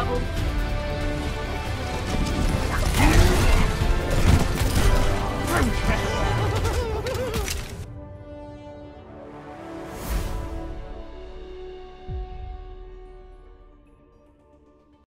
level.